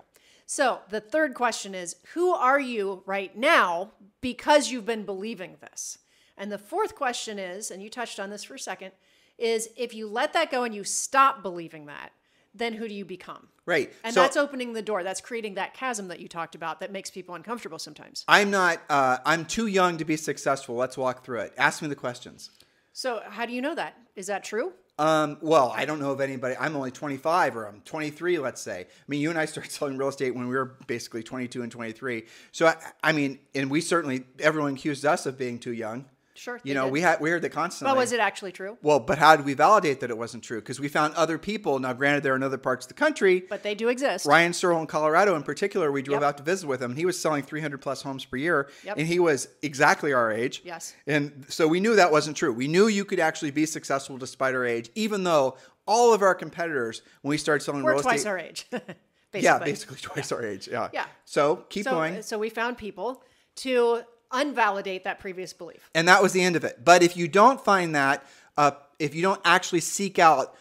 So, the third question is Who are you right now because you've been believing this? And the fourth question is, and you touched on this for a second, is if you let that go and you stop believing that, then who do you become?
Right.
And so, that's opening the door. That's creating that chasm that you talked about that makes people uncomfortable sometimes.
I'm not, uh, I'm too young to be successful. Let's walk through it. Ask me the questions.
So, how do you know that? Is that true?
Um, well, I don't know of anybody. I'm only 25 or I'm 23, let's say. I mean, you and I [LAUGHS] started selling real estate when we were basically 22 and 23. So, I, I mean, and we certainly, everyone accused us of being too young.
Sure.
You know, did. we had we heard that constantly.
But was it actually true?
Well, but how did we validate that it wasn't true? Because we found other people. Now, granted, they're in other parts of the country,
but they do exist.
Ryan Searle in Colorado, in particular, we drove yep. out to visit with him. And he was selling 300 plus homes per year, yep. and he was exactly our age.
Yes.
And so we knew that wasn't true. We knew you could actually be successful despite our age, even though all of our competitors, when we started selling
We're
real
twice
estate,
our age. [LAUGHS]
basically. Yeah, basically twice yeah. our age. Yeah.
Yeah.
So keep
so,
going.
So we found people to unvalidate that previous belief.
And that was the end of it. But if you don't find that, uh, if you don't actually seek out,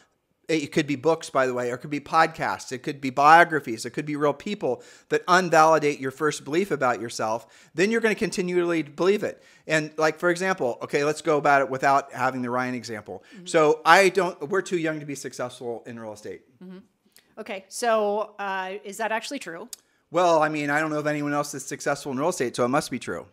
it could be books, by the way, or it could be podcasts, it could be biographies, it could be real people that unvalidate your first belief about yourself, then you're going to continually believe it. And, like, for example, okay, let's go about it without having the Ryan example. Mm-hmm. So, I don't, we're too young to be successful in real estate.
Mm-hmm. Okay, so uh, is that actually true?
Well, I mean, I don't know of anyone else that's successful in real estate, so it must be true.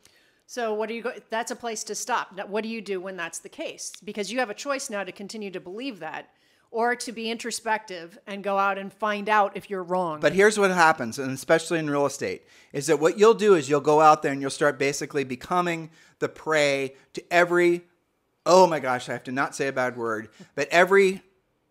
So what do you go? That's a place to stop. What do you do when that's the case? Because you have a choice now to continue to believe that, or to be introspective and go out and find out if you're wrong.
But here's what happens, and especially in real estate, is that what you'll do is you'll go out there and you'll start basically becoming the prey to every. Oh my gosh, I have to not say a bad word, but every.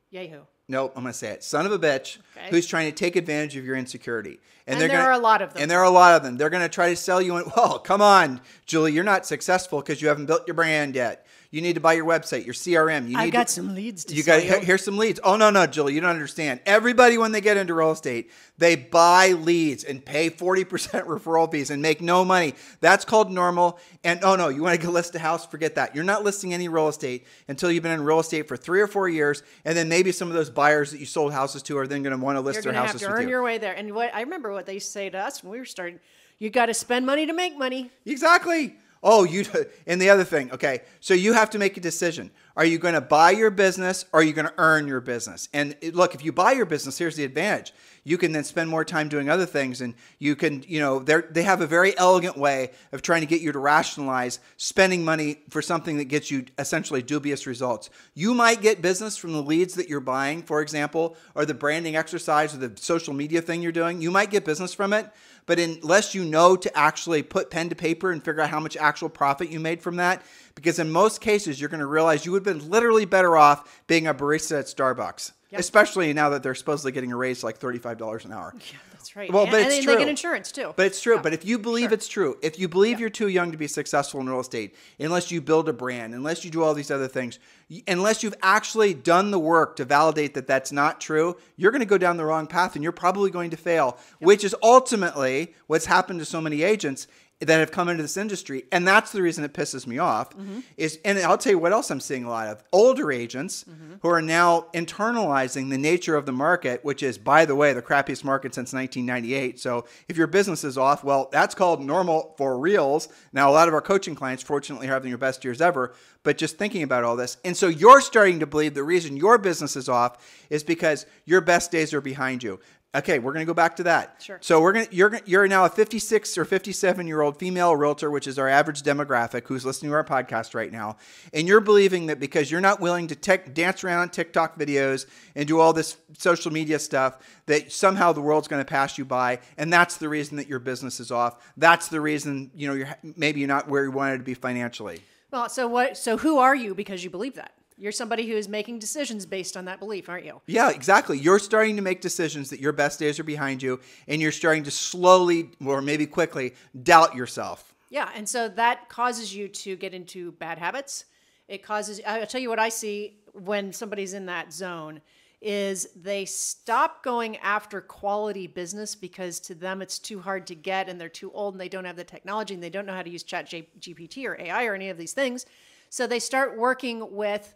Yahoo
Nope, I'm going to say it. Son of a bitch okay. who's trying to take advantage of your insecurity.
And, and there
gonna,
are a lot of them.
And there are a lot of them. They're going to try to sell you, in, well, [LAUGHS] oh, come on, Julie, you're not successful because you haven't built your brand yet. You need to buy your website, your CRM. You
I got
to,
some leads to
you
got
here's some leads. Oh no, no, Julie, you don't understand. Everybody when they get into real estate, they buy leads and pay 40% [LAUGHS] referral fees and make no money. That's called normal. And oh no, you want to go list a house, forget that. You're not listing any real estate until you've been in real estate for 3 or 4 years and then maybe some of those buyers that you sold houses to are then going to want to list
You're
their houses
have to earn
you.
your way there. And what I remember what they say to us when we were starting, you got to spend money to make money.
Exactly. Oh, you [LAUGHS] and the other thing, okay. So you have to make a decision. Are you going to buy your business or are you going to earn your business? And look, if you buy your business, here's the advantage. You can then spend more time doing other things and you can, you know, they they have a very elegant way of trying to get you to rationalize spending money for something that gets you essentially dubious results. You might get business from the leads that you're buying, for example, or the branding exercise or the social media thing you're doing. You might get business from it, but unless you know to actually put pen to paper and figure out how much actual profit you made from that, because in most cases, you're going to realize you would have been literally better off being a barista at Starbucks, yep. especially now that they're supposedly getting a raise like $35 an hour.
Yeah, that's right.
Well,
and,
but it's
and
true.
they get insurance too.
But it's true. Yeah. But if you believe sure. it's true, if you believe yeah. you're too young to be successful in real estate, unless you build a brand, unless you do all these other things, unless you've actually done the work to validate that that's not true, you're going to go down the wrong path and you're probably going to fail, yep. which is ultimately what's happened to so many agents that have come into this industry and that's the reason it pisses me off mm-hmm. is and i'll tell you what else i'm seeing a lot of older agents mm-hmm. who are now internalizing the nature of the market which is by the way the crappiest market since 1998 so if your business is off well that's called normal for reals now a lot of our coaching clients fortunately are having their best years ever but just thinking about all this and so you're starting to believe the reason your business is off is because your best days are behind you Okay, we're going to go back to that.
Sure.
So we're going to, you're you're now a 56 or 57 year old female realtor, which is our average demographic who's listening to our podcast right now, and you're believing that because you're not willing to tech, dance around on TikTok videos and do all this social media stuff, that somehow the world's going to pass you by, and that's the reason that your business is off. That's the reason you know you're maybe you're not where you wanted to be financially.
Well, so what? So who are you because you believe that? You're somebody who is making decisions based on that belief, aren't you?
Yeah, exactly. You're starting to make decisions that your best days are behind you, and you're starting to slowly, or maybe quickly, doubt yourself.
Yeah, and so that causes you to get into bad habits. It causes, I'll tell you what I see when somebody's in that zone is they stop going after quality business because to them it's too hard to get and they're too old and they don't have the technology and they don't know how to use chat gpt or ai or any of these things so they start working with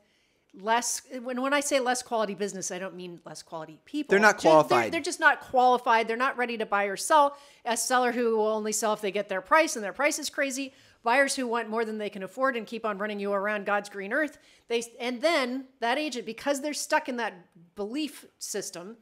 less when when I say less quality business, I don't mean less quality people.
They're not qualified.
They're, they're, just not qualified. They're not ready to buy or sell. A seller who will only sell if they get their price and their price is crazy. Buyers who want more than they can afford and keep on running you around God's green earth. They and then that agent because they're stuck in that belief system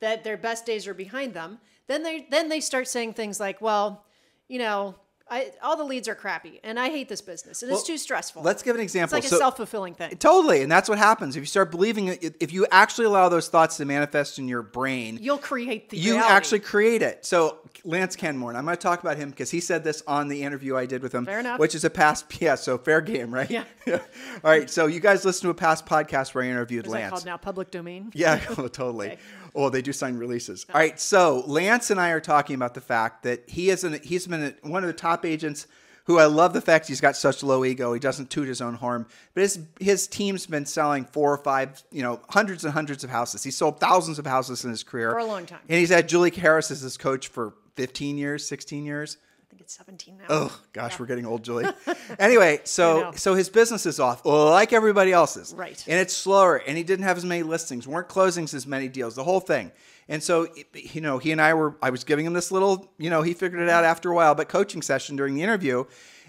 that their best days are behind them. Then they then they start saying things like, well, you know, I, all the leads are crappy, and I hate this business, and well, it's too stressful.
Let's give an example.
It's like so, a self fulfilling thing.
Totally, and that's what happens if you start believing. It, If you actually allow those thoughts to manifest in your brain,
you'll create the.
You
reality.
actually create it. So Lance Kenmore, and I'm going to talk about him because he said this on the interview I did with him,
fair enough.
which is a past. [LAUGHS] Yeah, so fair game, right? [LAUGHS]
Yeah.
all right. So you guys listen to a past podcast where I interviewed
is
Lance.
called now public domain.
Yeah, [LAUGHS] totally. Okay. Oh, they do sign releases. All right. So Lance and I are talking about the fact that he is an, he's been one of the top agents who I love the fact he's got such low ego. He doesn't toot his own horn. But his his team's been selling four or five, you know, hundreds and hundreds of houses. He sold thousands of houses in his career
for a long time.
And he's had Julie Harris as his coach for 15 years, 16 years.
It's 17 now.
Oh gosh, yeah. we're getting old, Julie. [LAUGHS] anyway, so so his business is off, like everybody else's.
Right.
And it's slower, and he didn't have as many listings, weren't closings as many deals, the whole thing. And so, you know, he and I were, I was giving him this little, you know, he figured it out after a while, but coaching session during the interview.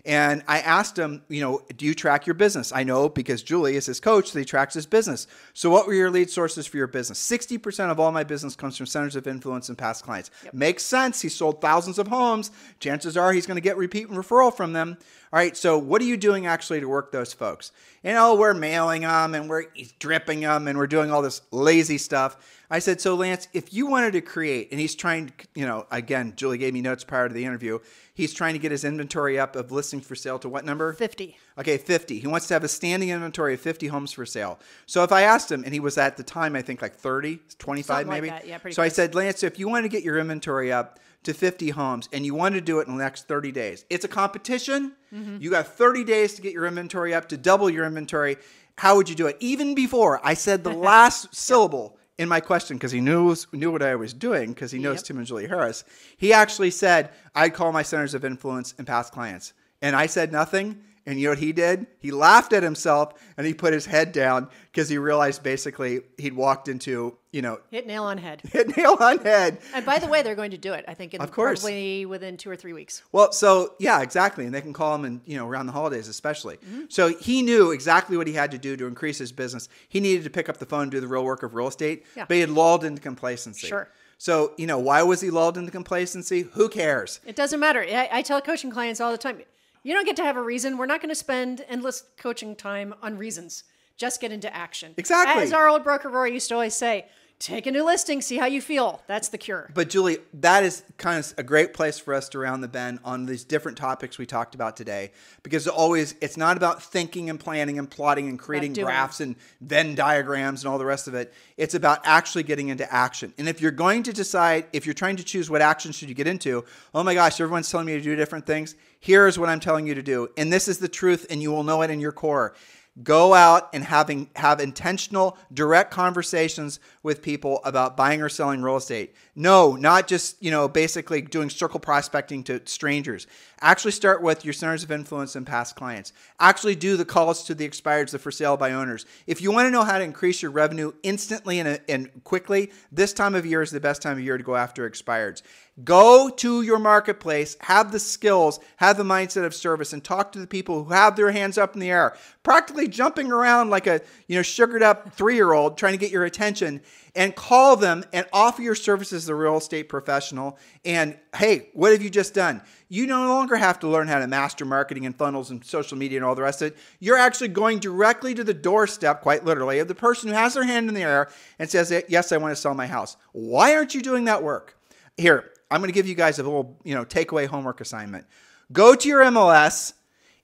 And I asked him, you know, do you track your business? I know because Julie is his coach, that he tracks his business. So, what were your lead sources for your business? 60% of all my business comes from centers of influence and past clients. Yep. Makes sense. He sold thousands of homes. Chances are he's going to get repeat and referral from them. All right, so what are you doing actually to work those folks? You know, we're mailing them and we're dripping them and we're doing all this lazy stuff. I said, so Lance, if you wanted to create, and he's trying, you know, again, Julie gave me notes prior to the interview. He's trying to get his inventory up of listings for sale to what number?
50.
Okay, 50. He wants to have a standing inventory of 50 homes for sale. So if I asked him, and he was at the time, I think like 30, 25
Something
maybe.
Like yeah,
so close. I said, Lance, if you want to get your inventory up to 50 homes and you want to do it in the next 30 days, it's a competition. Mm-hmm. You got 30 days to get your inventory up to double your inventory. How would you do it? Even before I said the [LAUGHS] last syllable in my question because he knew knew what I was doing because he knows yep. Tim and Julie Harris. He actually said I'd call my centers of influence and past clients, and I said nothing. And you know what he did? He laughed at himself and he put his head down because he realized basically he'd walked into, you know,
hit nail on head. [LAUGHS]
Hit nail on head.
And by the way, they're going to do it. I think in
of course.
probably within two or three weeks.
Well, so yeah, exactly. And they can call him and you know around the holidays especially. Mm-hmm. So he knew exactly what he had to do to increase his business. He needed to pick up the phone and do the real work of real estate.
Yeah.
But he had lulled into complacency.
Sure.
So, you know, why was he lulled into complacency? Who cares?
It doesn't matter. I, I tell coaching clients all the time you don't get to have a reason. We're not going to spend endless coaching time on reasons. Just get into action.
Exactly.
As our old broker Rory used to always say, take a new listing, see how you feel. That's the cure.
But Julie, that is kind of a great place for us to round the bend on these different topics we talked about today. Because always, it's not about thinking and planning and plotting and creating graphs and Venn diagrams and all the rest of it. It's about actually getting into action. And if you're going to decide, if you're trying to choose what action should you get into, oh my gosh, everyone's telling me to do different things. Here's what I'm telling you to do. And this is the truth, and you will know it in your core Go out and having have intentional, direct conversations with people about buying or selling real estate. No, not just, you know, basically doing circle prospecting to strangers. Actually start with your centers of influence and past clients. Actually do the calls to the expireds, the for sale by owners. If you want to know how to increase your revenue instantly and, and quickly, this time of year is the best time of year to go after expireds. Go to your marketplace, have the skills, have the mindset of service, and talk to the people who have their hands up in the air, practically jumping around like a you know sugared up three year old trying to get your attention, and call them and offer your services as a real estate professional. And hey, what have you just done? You no longer have to learn how to master marketing and funnels and social media and all the rest of it. You're actually going directly to the doorstep, quite literally, of the person who has their hand in the air and says, Yes, I want to sell my house. Why aren't you doing that work? Here, I'm going to give you guys a little, you know, takeaway homework assignment. Go to your MLS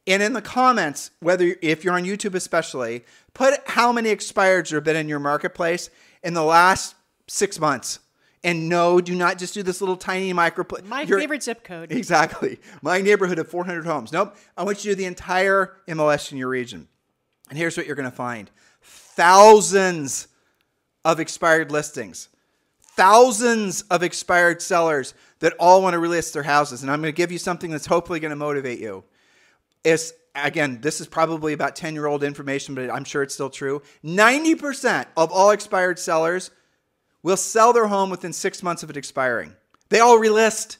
and in the comments, whether if you're on YouTube especially, put how many expireds there have been in your marketplace in the last six months. And no, do not just do this little tiny micro.
My your, favorite zip code.
Exactly. My neighborhood of 400 homes. Nope. I want you to do the entire MLS in your region. And here's what you're going to find thousands of expired listings thousands of expired sellers that all want to relist their houses. And I'm going to give you something that's hopefully going to motivate you. It's again, this is probably about 10 year old information, but I'm sure it's still true. 90% of all expired sellers will sell their home within six months of it expiring. They all relist,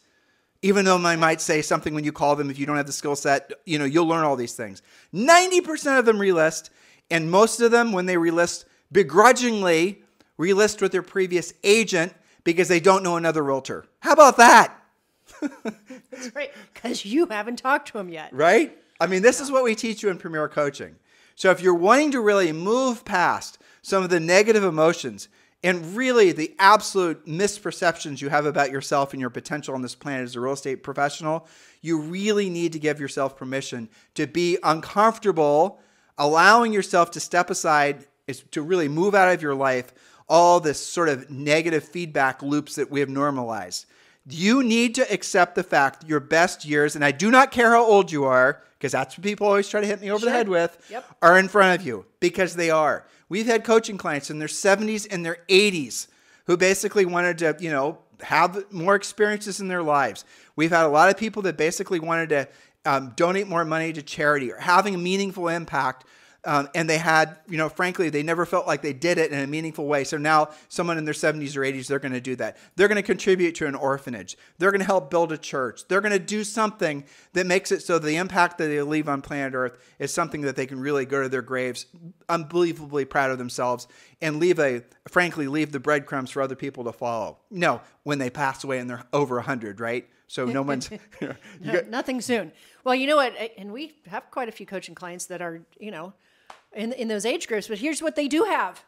even though I might say something when you call them if you don't have the skill set, you know, you'll learn all these things. 90% of them relist, and most of them, when they relist, begrudgingly relist with their previous agent because they don't know another realtor. How about that? [LAUGHS]
That's right, because you haven't talked to him yet.
Right? I mean, this is what we teach you in Premier Coaching. So if you're wanting to really move past some of the negative emotions and really the absolute misperceptions you have about yourself and your potential on this planet as a real estate professional, you really need to give yourself permission to be uncomfortable, allowing yourself to step aside, is to really move out of your life all this sort of negative feedback loops that we have normalized. You need to accept the fact that your best years, and I do not care how old you are, because that's what people always try to hit me over sure. the head with, yep. are in front of you because they are. We've had coaching clients in their 70s and their 80s who basically wanted to, you know, have more experiences in their lives. We've had a lot of people that basically wanted to um, donate more money to charity or having a meaningful impact um, and they had, you know, frankly, they never felt like they did it in a meaningful way. So now, someone in their 70s or 80s, they're going to do that. They're going to contribute to an orphanage. They're going to help build a church. They're going to do something that makes it so the impact that they leave on planet Earth is something that they can really go to their graves unbelievably proud of themselves and leave a, frankly, leave the breadcrumbs for other people to follow. No, when they pass away and they're over 100, right? So no one's [LAUGHS] [LAUGHS]
no, nothing soon. Well, you know what? And we have quite a few coaching clients that are, you know, in, in those age groups. But here's what they do have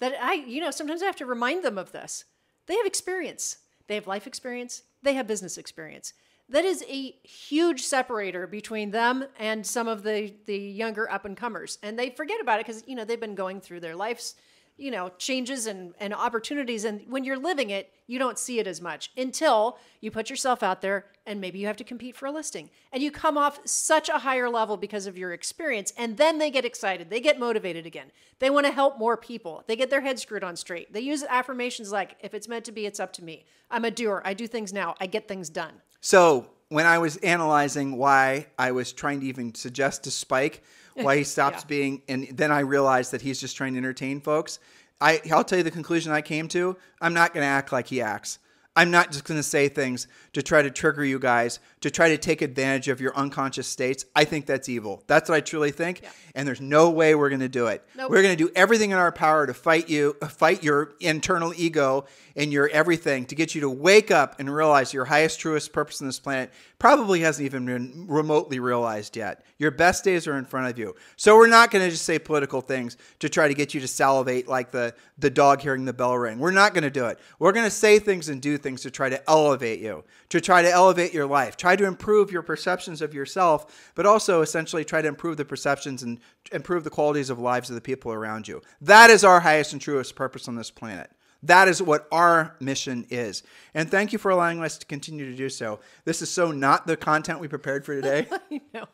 that I, you know, sometimes I have to remind them of this. They have experience, they have life experience, they have business experience. That is a huge separator between them and some of the, the younger up and comers. And they forget about it because, you know, they've been going through their lives you know changes and, and opportunities and when you're living it you don't see it as much until you put yourself out there and maybe you have to compete for a listing. And you come off such a higher level because of your experience and then they get excited they get motivated again. They want to help more people. They get their head screwed on straight. They use affirmations like if it's meant to be it's up to me. I'm a doer. I do things now. I get things done.
So when i was analyzing why i was trying to even suggest to spike why he [LAUGHS] stops yeah. being. And then I realized that he's just trying to entertain folks. I, I'll tell you the conclusion I came to. I'm not going to act like he acts. I'm not just going to say things to try to trigger you guys, to try to take advantage of your unconscious states. I think that's evil. That's what I truly think. Yeah. And there's no way we're going to do it. Nope. We're going to do everything in our power to fight you, fight your internal ego and your everything to get you to wake up and realize your highest, truest purpose on this planet probably hasn't even been remotely realized yet. Your best days are in front of you. So we're not going to just say political things to try to get you to salivate like the, the dog hearing the bell ring. We're not going to do it. We're going to say things and do things to try to elevate you, to try to elevate your life, try to improve your perceptions of yourself, but also essentially try to improve the perceptions and improve the qualities of lives of the people around you. That is our highest and truest purpose on this planet. That is what our mission is. And thank you for allowing us to continue to do so. This is so not the content we prepared for today. [LAUGHS]
I know.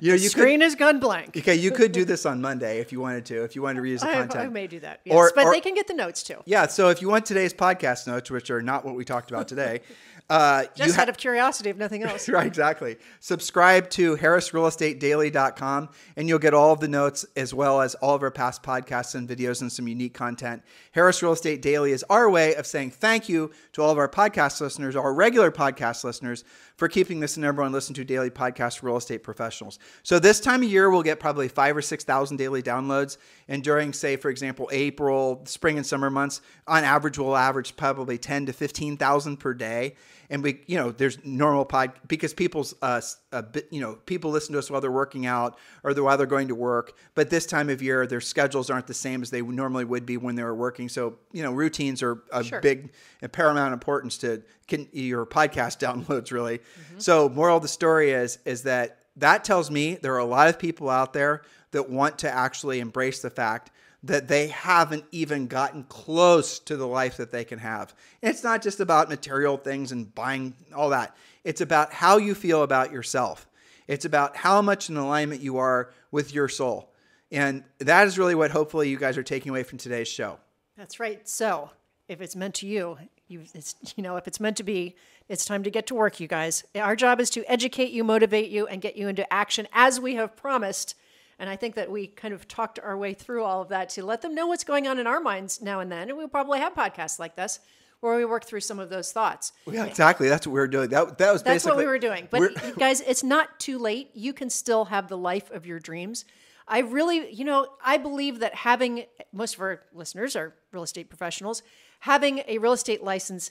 You know,
you screen could, is gun blank.
Okay, you could do this [LAUGHS] on Monday if you wanted to, if you wanted to reuse the content. I,
I may do that, yes, or, but or, they can get the notes too.
Yeah, so if you want today's podcast notes, which are not what we talked about today, [LAUGHS] uh,
Just ha- out of curiosity, if nothing else. [LAUGHS]
right, exactly. Subscribe to harrisrealestatedaily.com and you'll get all of the notes as well as all of our past podcasts and videos and some unique content. Harris Real Estate Daily is our way of saying thank you to all of our podcast listeners, our regular podcast listeners, for keeping this the number one listen to daily podcast for real estate professionals. So this time of year, we'll get probably five or 6,000 daily downloads. And during, say, for example, April, spring and summer months, on average, we'll average probably 10 to 15,000 per day and we you know there's normal pod because people's uh a bit, you know people listen to us while they're working out or while they're going to work but this time of year their schedules aren't the same as they normally would be when they were working so you know routines are a sure. big and paramount importance to can, your podcast [LAUGHS] downloads really mm-hmm. so moral of the story is is that that tells me there are a lot of people out there that want to actually embrace the fact that they haven't even gotten close to the life that they can have. And it's not just about material things and buying all that. It's about how you feel about yourself. It's about how much in alignment you are with your soul. And that is really what hopefully you guys are taking away from today's show.
That's right. So, if it's meant to you, you it's you know, if it's meant to be, it's time to get to work, you guys. Our job is to educate you, motivate you and get you into action as we have promised and I think that we kind of talked our way through all of that to let them know what's going on in our minds now and then. And we'll probably have podcasts like this where we work through some of those thoughts.
Yeah, exactly. That's what we were doing. That, that was
That's what we were doing. But guys, it's not too late. You can still have the life of your dreams. I really, you know, I believe that having most of our listeners are real estate professionals, having a real estate license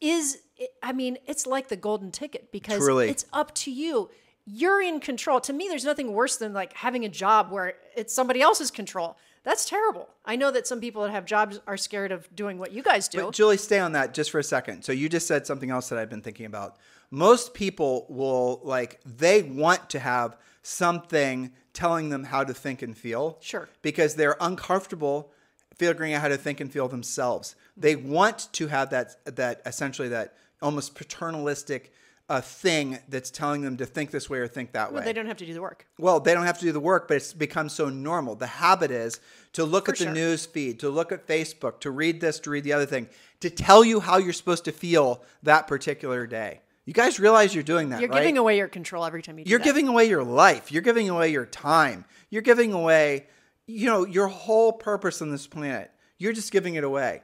is I mean, it's like the golden ticket because Truly. it's up to you you're in control. To me, there's nothing worse than like having a job where it's somebody else's control. That's terrible. I know that some people that have jobs are scared of doing what you guys do.
But Julie, stay on that just for a second. So you just said something else that I've been thinking about. Most people will like they want to have something telling them how to think and feel.
Sure.
Because they're uncomfortable figuring out how to think and feel themselves. They want to have that that essentially that almost paternalistic a thing that's telling them to think this way or think that
well,
way.
They don't have to do the work.
Well, they don't have to do the work, but it's become so normal. The habit is to look For at the sure. news feed, to look at Facebook, to read this, to read the other thing, to tell you how you're supposed to feel that particular day. You guys realize you're doing that,
You're
right?
giving away your control every time you do
You're giving away your life. You're giving away your time. You're giving away, you know, your whole purpose on this planet. You're just giving it away.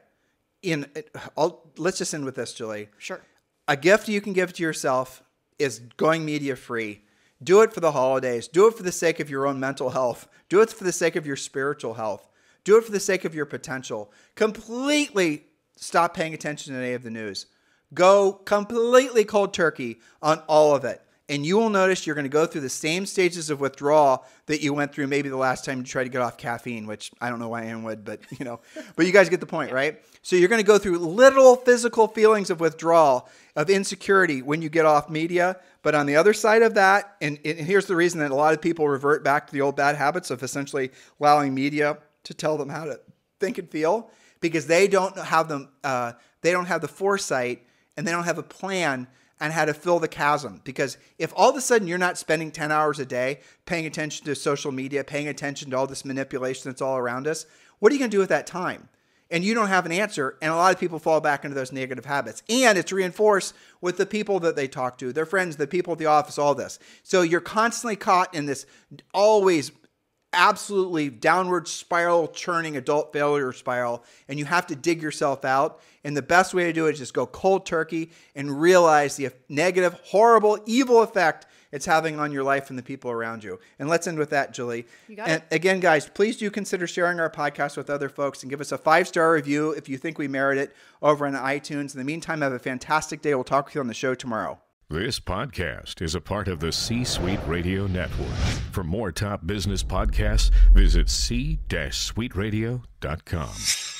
In, I'll, let's just end with this, Julie.
Sure.
A gift you can give to yourself is going media free. Do it for the holidays. Do it for the sake of your own mental health. Do it for the sake of your spiritual health. Do it for the sake of your potential. Completely stop paying attention to any of the news. Go completely cold turkey on all of it and you will notice you're going to go through the same stages of withdrawal that you went through maybe the last time you tried to get off caffeine, which I don't know why Ann would, but you know, [LAUGHS] but you guys get the point, right? So you're going to go through little physical feelings of withdrawal, of insecurity when you get off media. But on the other side of that, and, and here's the reason that a lot of people revert back to the old bad habits of essentially allowing media to tell them how to think and feel, because they don't have them, uh, they don't have the foresight and they don't have a plan and how to fill the chasm. Because if all of a sudden you're not spending 10 hours a day paying attention to social media, paying attention to all this manipulation that's all around us, what are you going to do with that time? And you don't have an answer. And a lot of people fall back into those negative habits. And it's reinforced with the people that they talk to, their friends, the people at the office, all this. So you're constantly caught in this always absolutely downward spiral churning adult failure spiral and you have to dig yourself out. And the best way to do it is just go cold turkey and realize the negative horrible evil effect it's having on your life and the people around you. And let's end with that julie. And
it.
again guys please do consider sharing our podcast with other folks and give us a five star review if you think we merit it over on itunes. In the meantime have a fantastic day. We'll talk with you on the show tomorrow
this podcast is a part of the C Suite Radio Network. For more top business podcasts, visit c-suiteradio.com.